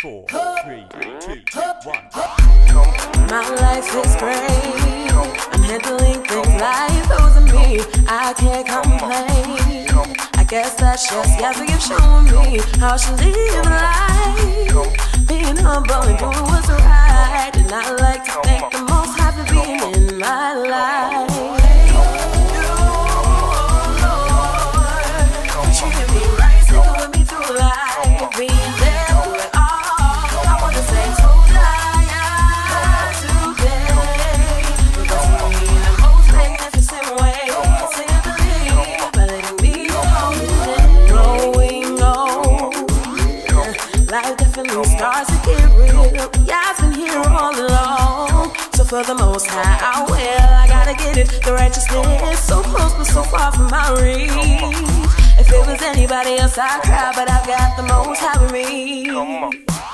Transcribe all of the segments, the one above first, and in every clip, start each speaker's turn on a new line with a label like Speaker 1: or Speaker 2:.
Speaker 1: four, three, two, one.
Speaker 2: My life is great. I'm handling things life throws at me. I can't complain. I guess that's just Yahweh showing me how to live life. Life definitely starts to get real. Yeah, I've been here all along. So for the most high, I will. I gotta get it. The righteousness so close but so far from my reach. If it was anybody else, I'd cry, but I've got the most high with me.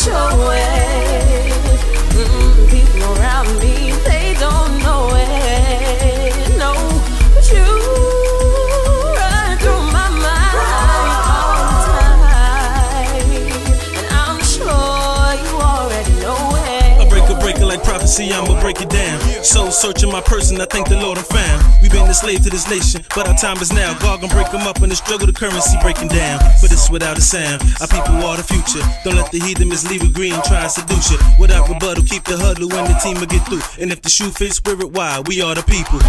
Speaker 2: Show
Speaker 3: prophecy, I'ma break it down. Soul searching my person, I thank the Lord I'm found. We've been enslaved to this nation, but our time is now. God gon' break them up in the struggle, the currency breaking down. But it's without a sound. Our people are the future. Don't let the heathen mislead with green, try and seduce you. Without rebuttal, keep the huddle when the team will get through. And if the shoe fits, wear it wide, we are the people.